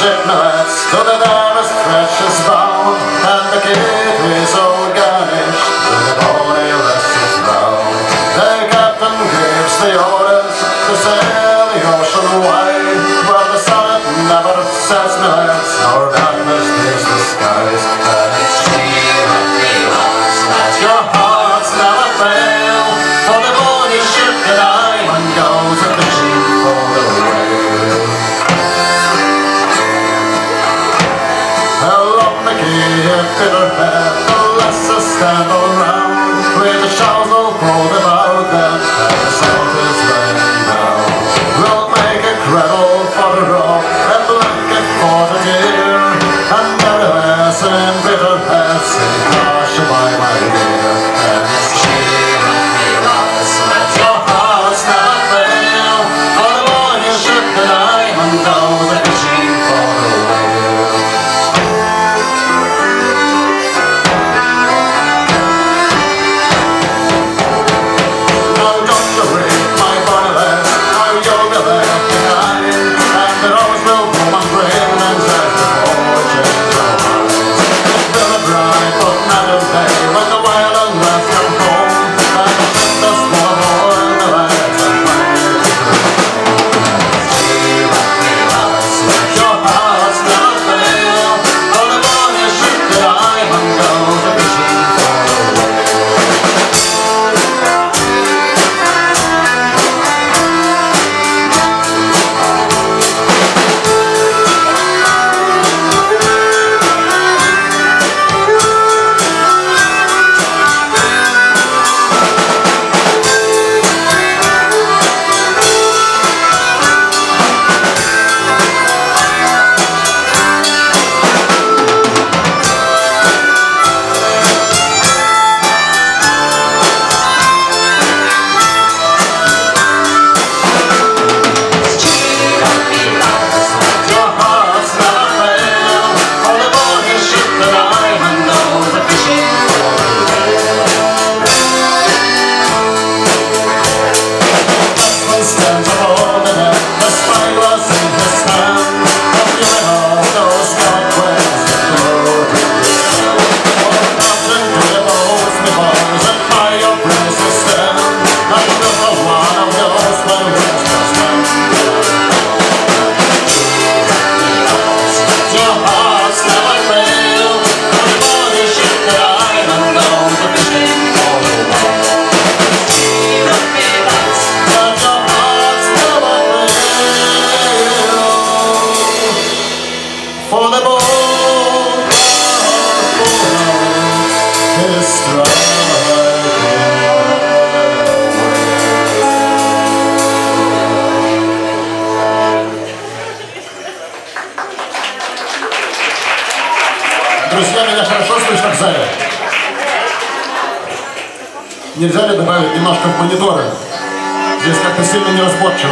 ignorance to the nearest precious bound, and the kit is all garnished with the bony restless brown. The captain gives the orders to sail the ocean wide, where the sun never sets nights, nor darkness takes the skies. I could have Друзья, меня хорошо слышно в зале? Нельзя ли добавить немножко в мониторы? Здесь как-то сильно неразборчиво.